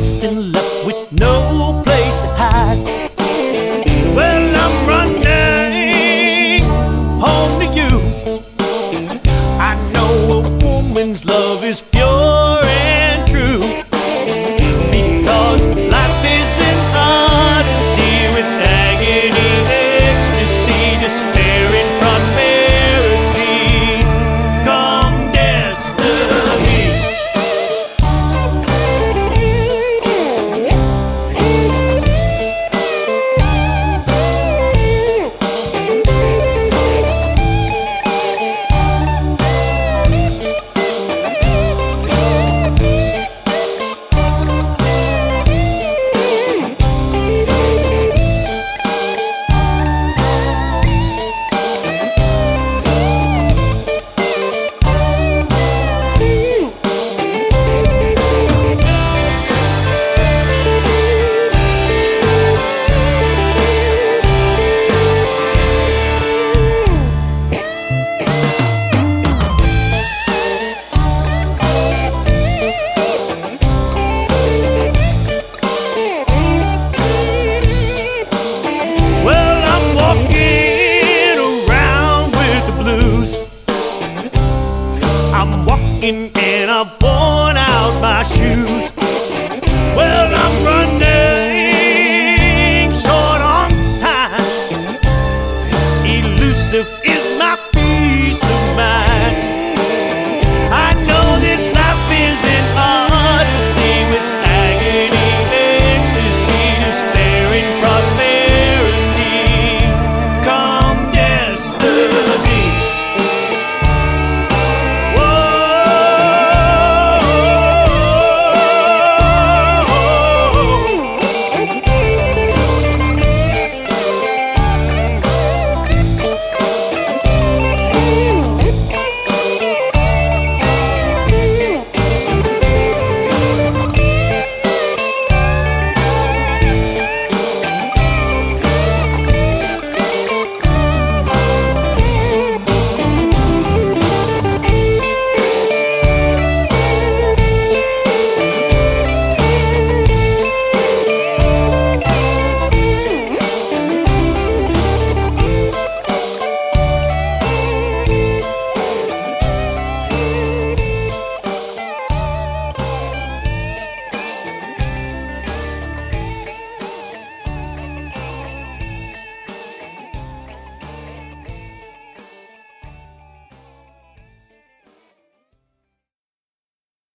lost in love with no place to hide. Well, I'm running home to you. I know a woman's love is pure. walking and I've worn out my shoes. Well, I'm running short on time. Elusive